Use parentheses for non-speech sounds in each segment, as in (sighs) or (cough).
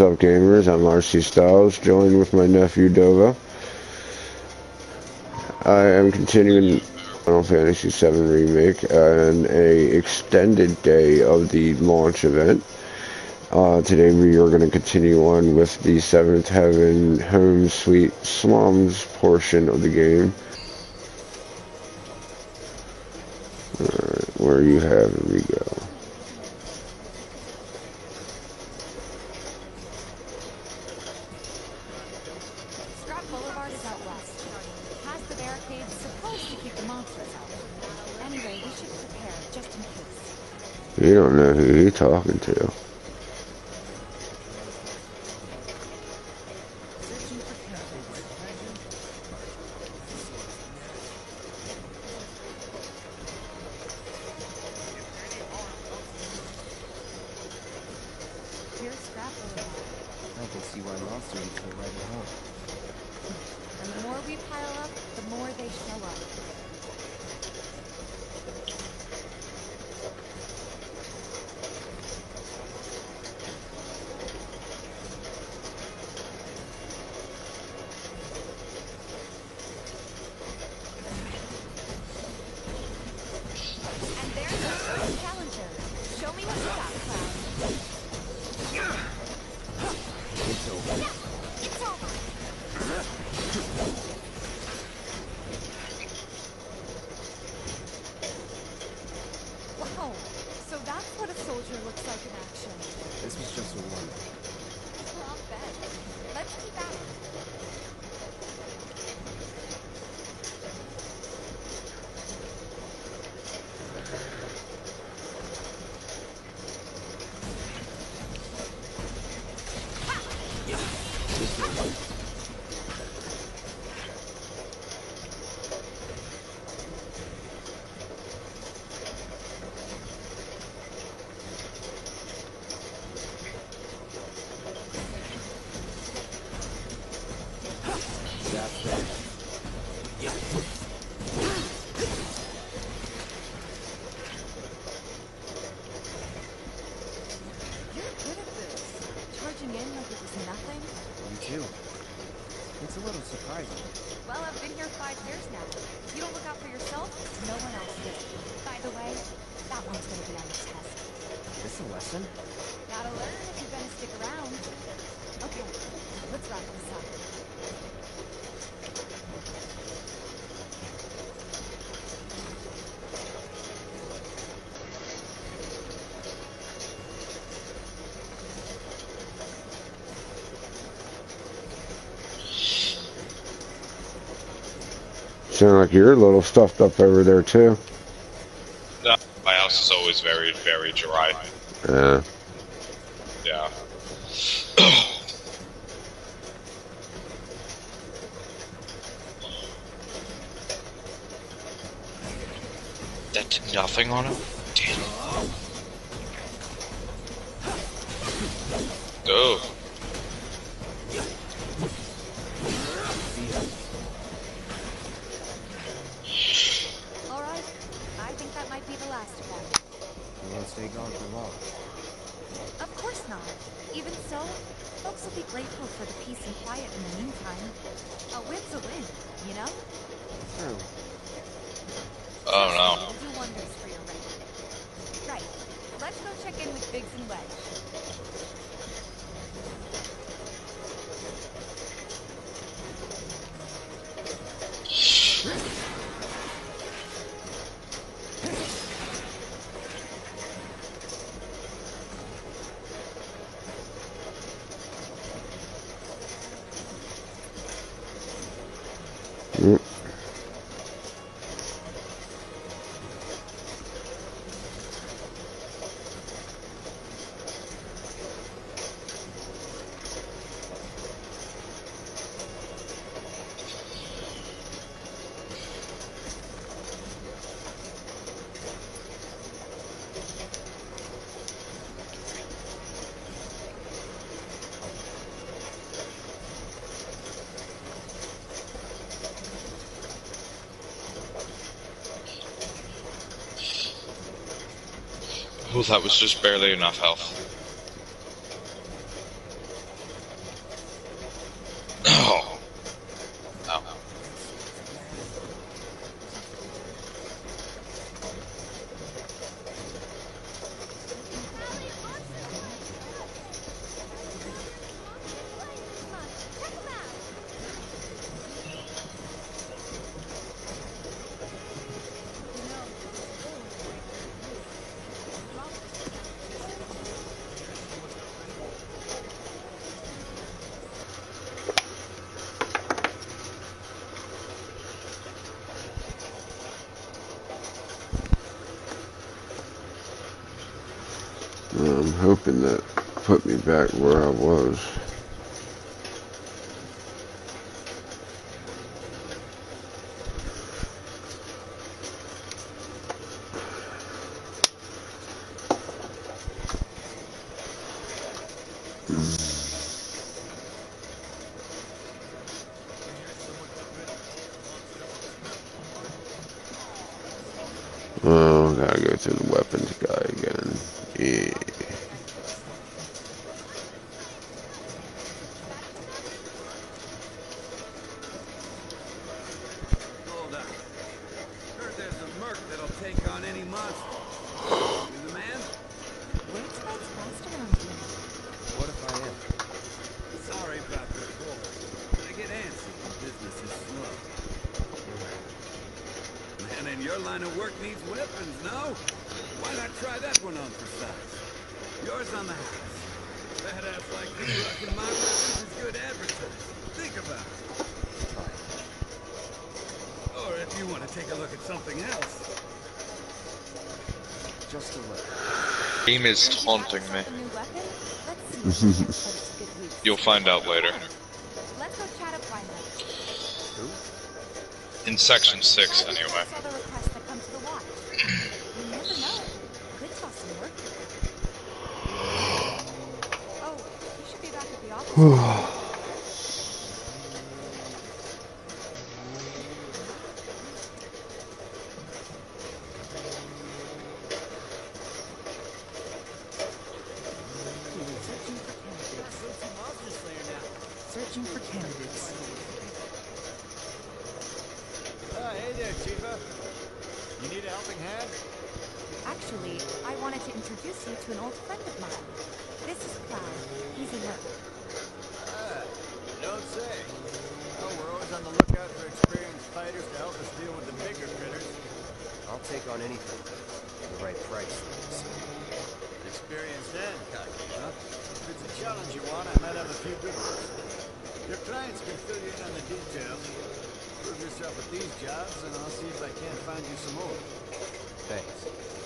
Up, gamers? I'm RC Stylez, joined with my nephew Dova. I am continuing Final Fantasy VII Remake and a extended day of the launch event. Uh, today we are going to continue on with the Seventh Heaven Home Sweet Slums portion of the game. Where you have, we go. You don't know who you're talking to. just a wonder. Sound like you're a little stuffed up over there too. No, my house is always very, very dry. Yeah. Yeah. that did nothing on him? I don't know. Oh, that was just barely enough health. Back where I was. Oh, gotta go through the weapons guy again. Yeah. Hold up. Heard there's a merc that'll take on any monster. You the man? Words fights fast around here. What if I am? Sorry about the bull. I get antsy when business is slow. Man in your line of work needs weapons, no? Why not try that one on for size? Yours on the house. Badass like you rocking my weapons is good advertising. Think about it. Or if you want to take a look at something else. Just a look. Game is Heard you taunting got me. yourself a new weapon? Let's see if we can put it to good use. You'll find out later. Let's go chat up Reinhardt. In section 6, anyway. there's (sighs) these jobs, and I'll see if I can't find you some more. Thanks.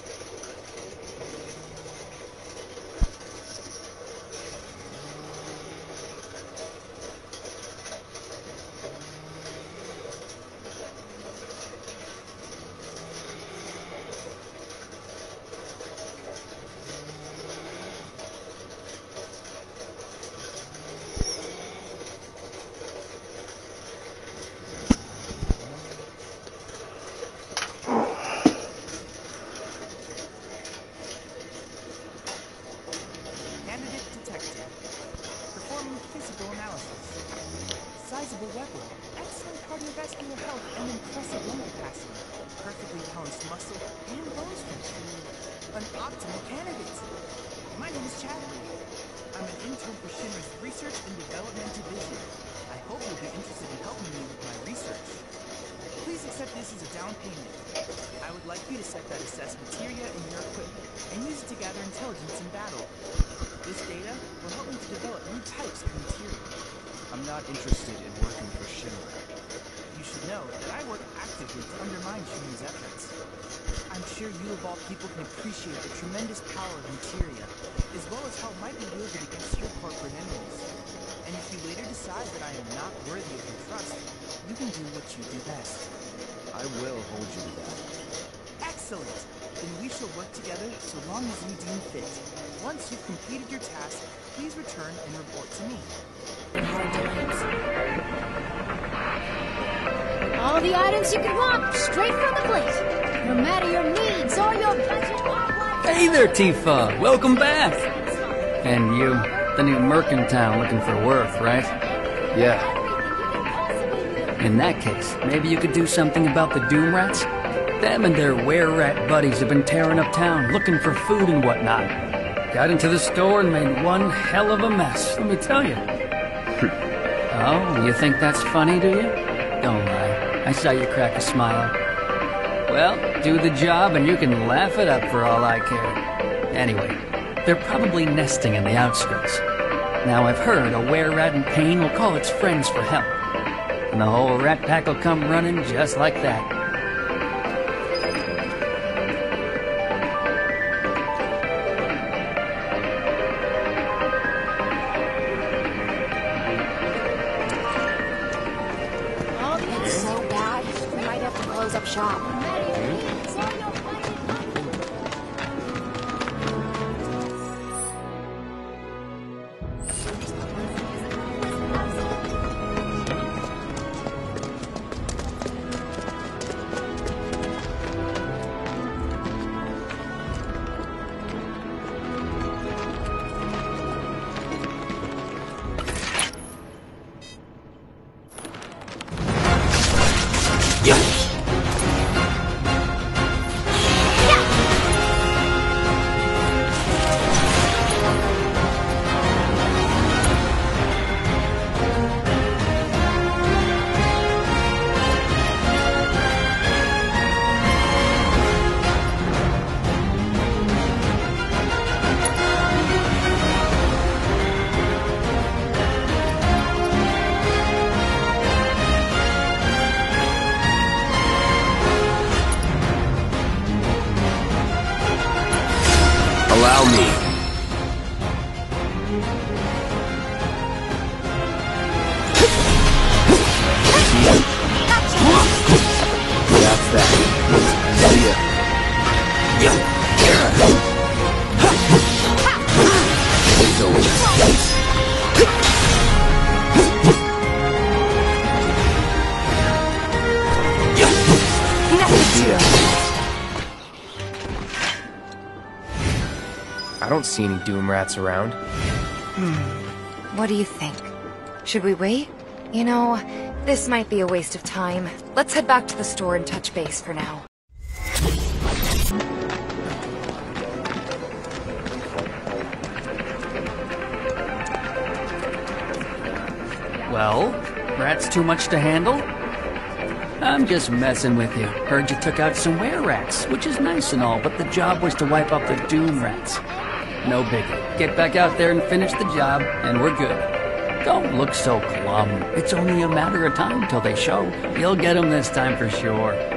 Intelligence in battle. This data will help me to develop new types of materia. I'm not interested in working for Shinra. You should know that I work actively to undermine Shinra's efforts. I'm sure you of all people can appreciate the tremendous power of materia, as well as how it might be wielded against your corporate enemies. And if you later decide that I am not worthy of your trust, you can do what you do best. I will hold you to that. Excellent! Then we shall work together so long as you deem fit. Once you've completed your task, please return and report to me. All the items you could want, straight from the plate. No matter your needs or your budget or. Hey there, Tifa. Welcome back. And you, the new mercantile looking for work, right? Yeah, In that case, maybe you could do something about the Doom Rats? Them and their were-rat buddies have been tearing up town, looking for food and whatnot. Got into the store and made one hell of a mess, let me tell you. (laughs) oh, you think that's funny, do you? Don't lie. I saw you crack a smile. Well, do the job and you can laugh it up for all I care. Anyway, they're probably nesting in the outskirts. Now I've heard a were-rat in pain will call its friends for help. And the whole rat pack will come running just like that. 呀。I don't see any Doom Rats around. Hmm. What do you think? Should we wait? You know, this might be a waste of time. Let's head back to the store and touch base for now. Well, rats too much to handle? I'm just messing with you. Heard you took out some were rats, which is nice and all, but the job was to wipe out the doom rats. No biggie. Get back out there and finish the job, and we're good. Don't look so glum. It's only a matter of time till they show. You'll get them this time for sure.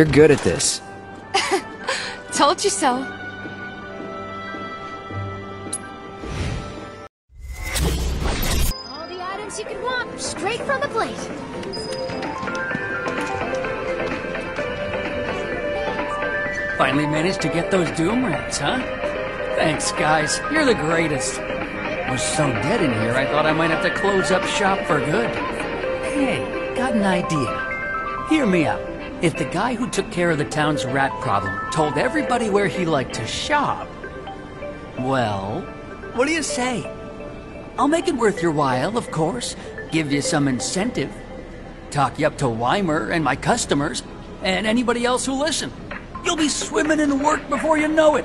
You're good at this. (laughs) Told you so. All the items you could want, straight from the plate. Finally managed to get those doom rats, huh? Thanks, guys. You're the greatest. Was so dead in here, I thought I might have to close up shop for good. Hey, got an idea. Hear me out. If the guy who took care of the town's rat problem told everybody where he liked to shop, well, what do you say? I'll make it worth your while, of course. Give you some incentive. Talk you up to Wymer and my customers, and anybody else who listen. You'll be swimming in work before you know it.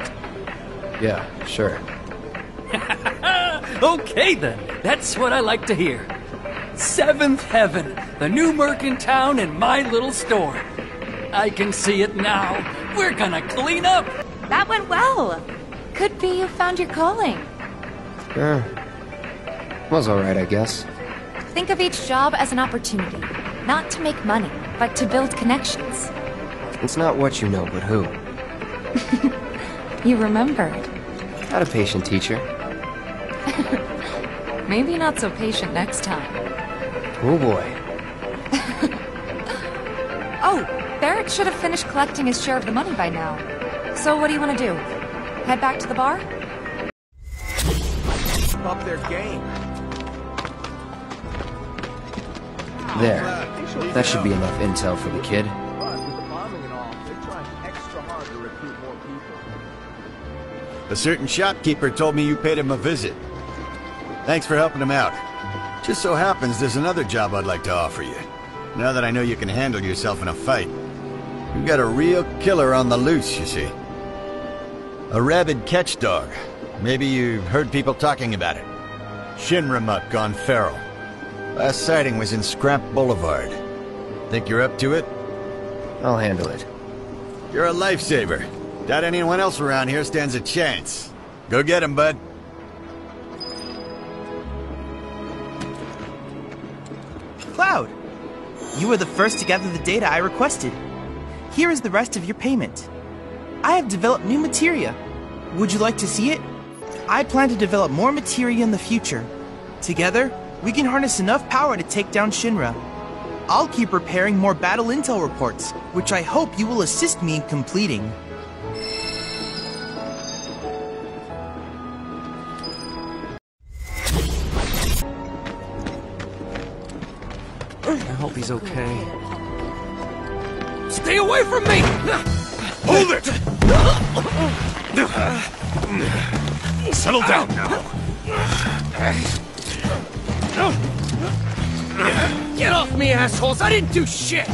Yeah, sure. (laughs) okay then, that's what I like to hear. Seventh Heaven, the new merc in town and my little store. I can see it now. We're gonna clean up. That went well. Could be you found your calling. Yeah. Was alright, I guess. Think of each job as an opportunity, not to make money, but to build connections. It's not what you know, but who. (laughs) You remembered. Not a patient teacher. (laughs) Maybe not so patient next time. Oh boy. Barret should have finished collecting his share of the money by now. So what do you want to do? Head back to the bar? Up their game. There. That should be enough intel for the kid. But with the bombing and all, they're trying extra hard to recruit more people. A certain shopkeeper told me you paid him a visit. Thanks for helping him out. Just so happens there's another job I'd like to offer you. Now that I know you can handle yourself in a fight. We've got a real killer on the loose, you see. A rabid catch dog. Maybe you've heard people talking about it. Shinramuk gone feral. Last sighting was in Scrap Boulevard. Think you're up to it? I'll handle it. You're a lifesaver. Doubt anyone else around here stands a chance. Go get him, bud. Cloud! You were the first to gather the data I requested. Here is the rest of your payment. I have developed new materia. Would you like to see it? I plan to develop more materia in the future. Together, we can harness enough power to take down Shinra. I'll keep preparing more battle intel reports, which I hope you will assist me in completing. I hope he's okay. Stay away from me! Hold it! Settle down now. Get off me, assholes! I didn't do shit!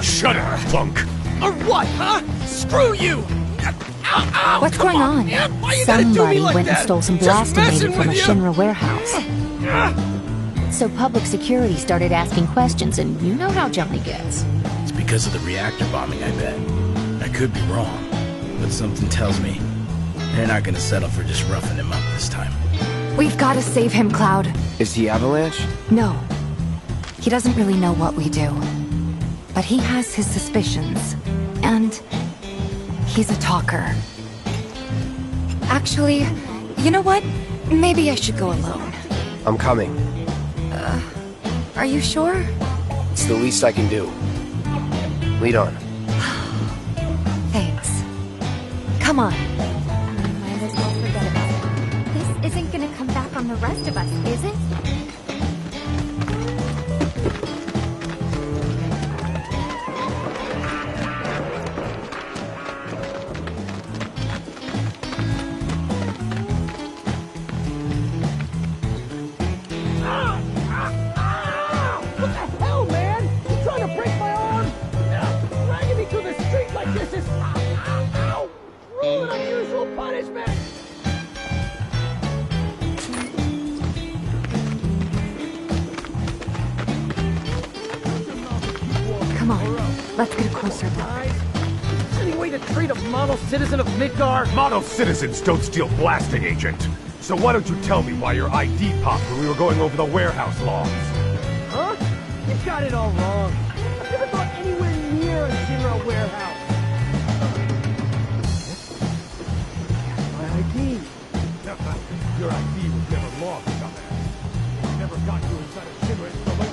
Shut up, punk. Or what, huh? Screw you! Ow, ow, What's going on? Yeah, why you gotta do me Somebody like went that? and stole some Just blasting messing from a you. Shinra warehouse. So public security started asking questions, and you know how Jelly gets. It's because of the reactor bombing, I bet. I could be wrong, but something tells me they're not gonna settle for just roughing him up this time. We've got to save him, Cloud. Is he Avalanche? No. He doesn't really know what we do. But he has his suspicions. And he's a talker. Actually, you know what? Maybe I should go alone. I'm coming. Uh, are you sure? It's the least I can do. Lead on. (sighs) Thanks. Come on. Might as well forget about it. This isn't gonna come back on the rest of us, is it? Let's get a closer look. Any way to treat a model citizen of Midgar? Model citizens don't steal blasting agent. So why don't you tell me why your ID popped when we were going over the warehouse logs? Huh? You got it all wrong. I've never gone anywhere near a Shinra warehouse. My ID. your ID was never logged, dumbass. You never got you inside a Shinra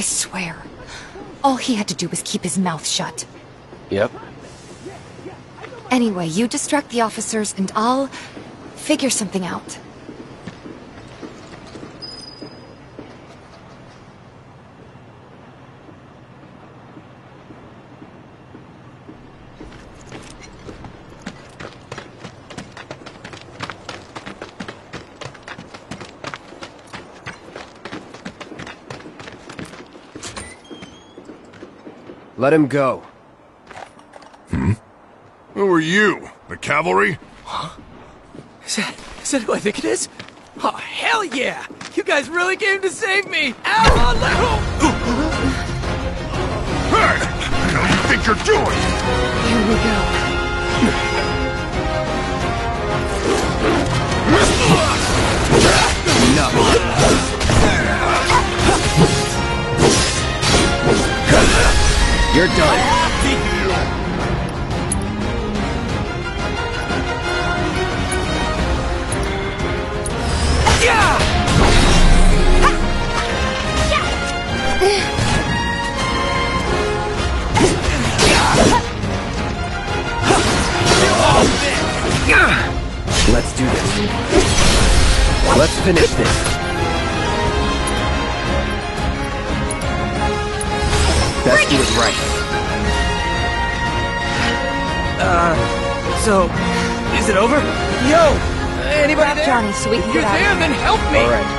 I swear. All he had to do was keep his mouth shut. Yep. Anyway, you distract the officers and I'll figure something out. Let him go. Hmm? Who are you? The cavalry? Huh? Is that, is that who I think it is? Oh, hell yeah! You guys really came to save me! Ow! Hey! What the hell you think you're doing? Here we go. You're done. Let's do this. Let's finish this. Best do it right. Uh, so, is it over? Yo! Anybody Grab there? Johnny so we If you're get out there, then help me! All right.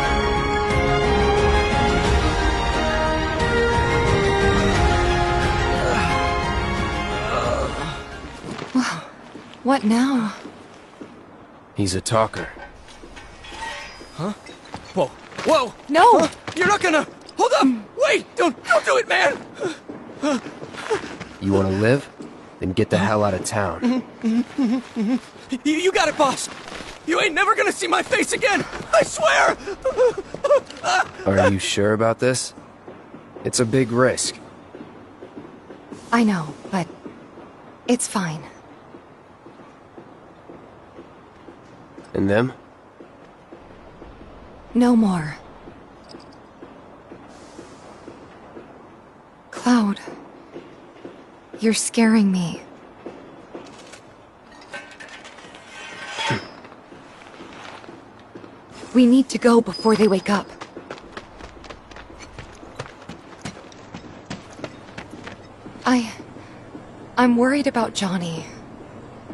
(sighs) What now? He's a talker. Huh? Whoa! Whoa! No! Huh? You're not gonna... Hold up! Wait! Don't, don't do it, man! You want to live? Then get the hell out of town. You, you got it, boss! You ain't never gonna see my face again! I swear! Are you sure about this? It's a big risk. I know, but it's fine. And them? No more. Cloud, you're scaring me. We need to go before they wake up. I... I'm worried about Johnny.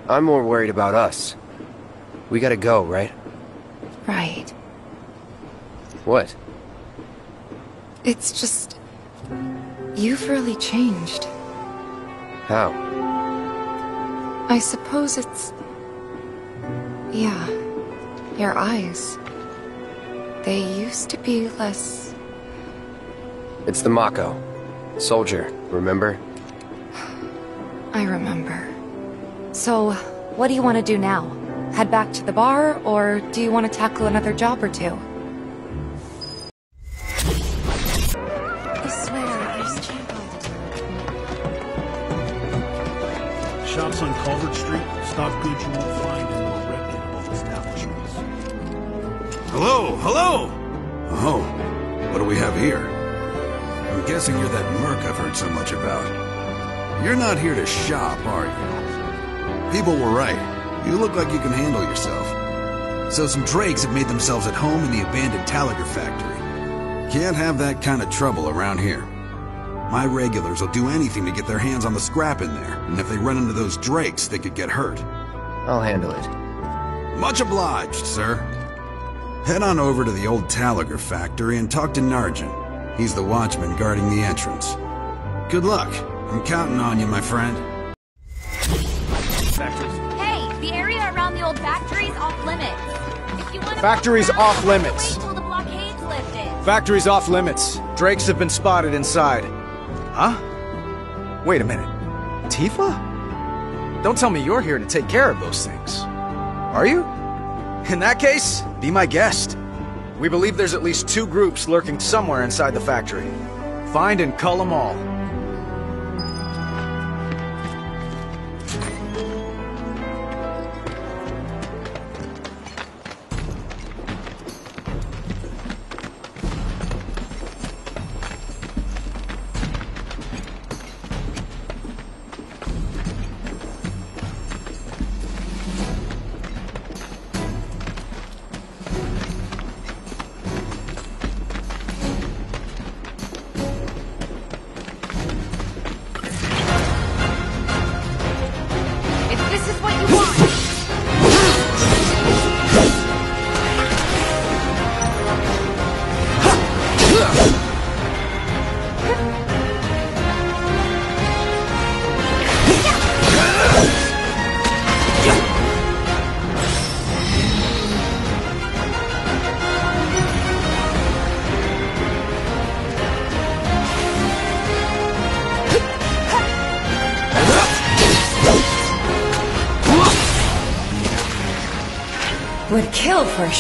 I'm more worried about us. We gotta go, right? Right. What? It's just... You've really changed. How? I suppose it's... Yeah. Your eyes. They used to be less... It's the Mako. Soldier, remember? I remember. So, what do you want to do now? Head back to the bar, or do you want to tackle another job or two? Stock goods you won't find in more reputable establishments. Hello, hello! Oh, what do we have here? I'm guessing you're that merc I've heard so much about. You're not here to shop, are you? People were right. You look like you can handle yourself. So some Drakes have made themselves at home in the abandoned Talager factory. Can't have that kind of trouble around here. My regulars will do anything to get their hands on the scrap in there, and if they run into those Drakes, they could get hurt. I'll handle it. Much obliged, sir. Head on over to the old Talager factory and talk to Narjan. He's the watchman guarding the entrance. Good luck. I'm counting on you, my friend. Hey, the area around the old factory's off limits. If you want to Factory's off limits. wait till the blockade's lifted. Factory's off limits. Drakes have been spotted inside. Huh? Wait a minute. Tifa? Don't tell me you're here to take care of those things. Are you? In that case, be my guest. We believe there's at least two groups lurking somewhere inside the factory. Find and cull them all.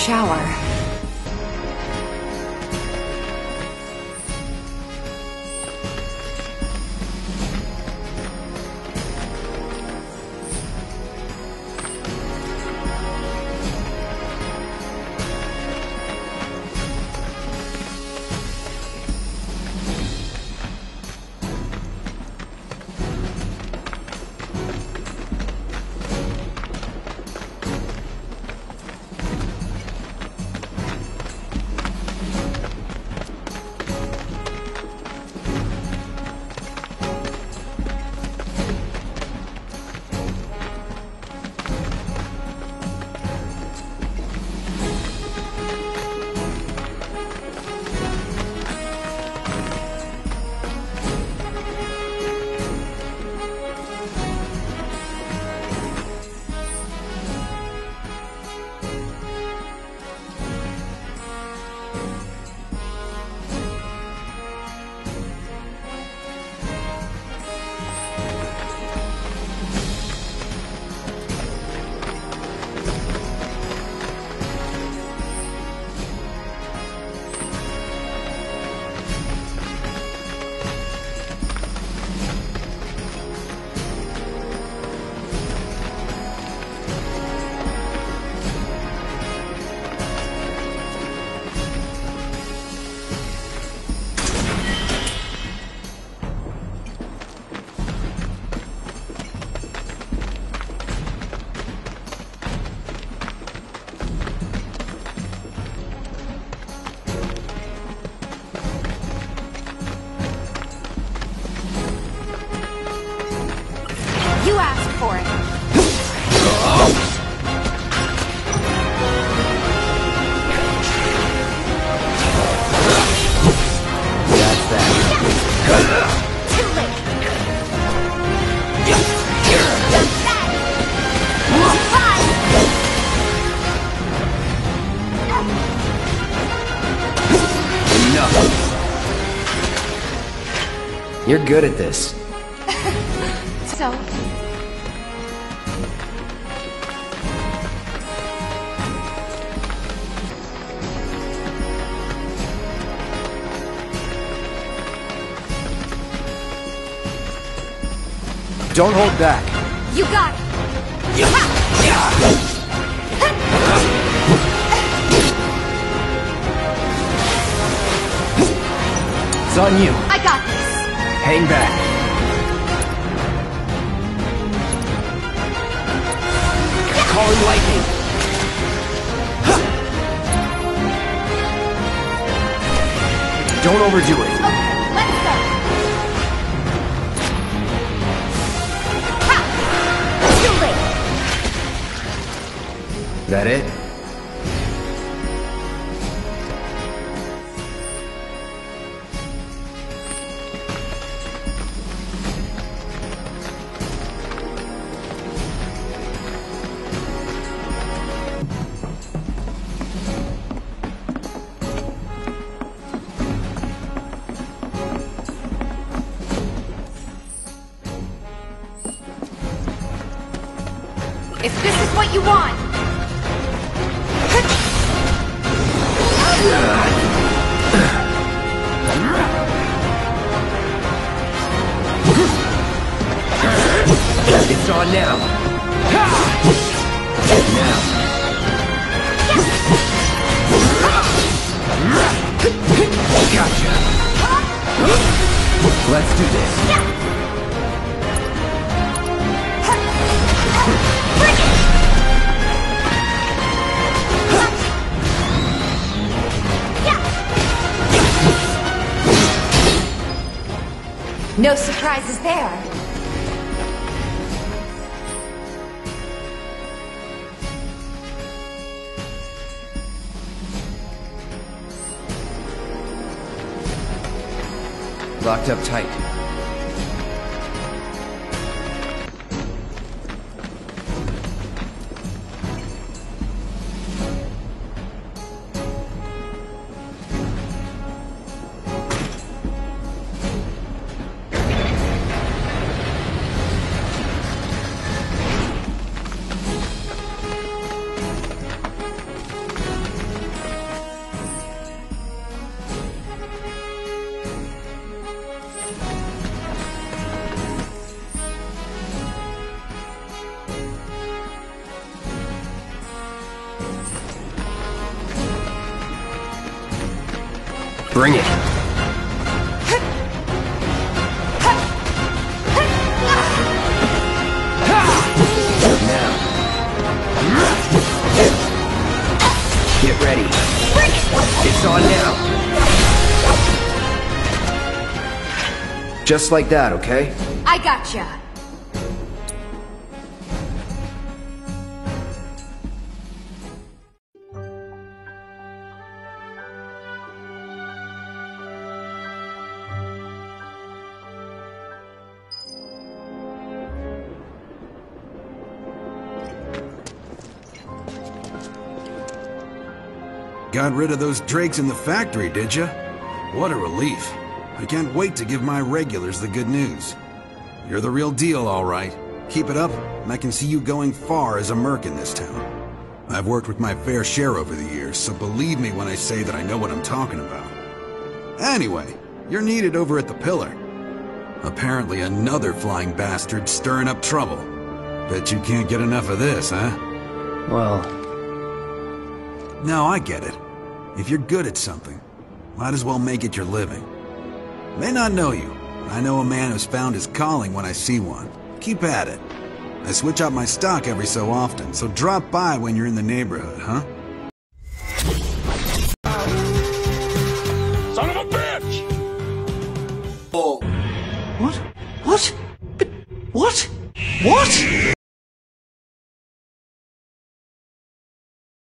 Shower. You're good at this. (laughs) So, Don't hold back. you got it. Yeah. It's on you. I got. Hang back. Calling lightning. Don't overdo it. Okay, let's go. Ha! Too late. That it? On now. Now. Gotcha. Let's do this. No surprises there. Locked up tight. Bring it. Get ready. It's on now. Just like that, okay? I gotcha. Got rid of those drakes in the factory, did ya? What a relief. I can't wait to give my regulars the good news. You're the real deal, all right. Keep it up, and I can see you going far as a merc in this town. I've worked with my fair share over the years, so believe me when I say that I know what I'm talking about. Anyway, you're needed over at the Pillar. Apparently another flying bastard stirring up trouble. Bet you can't get enough of this, huh? Well... No, I get it. If you're good at something, might as well make it your living. May not know you, I know a man who's found his calling when I see one. Keep at it. I switch out my stock every so often, so drop by when you're in the neighborhood, huh?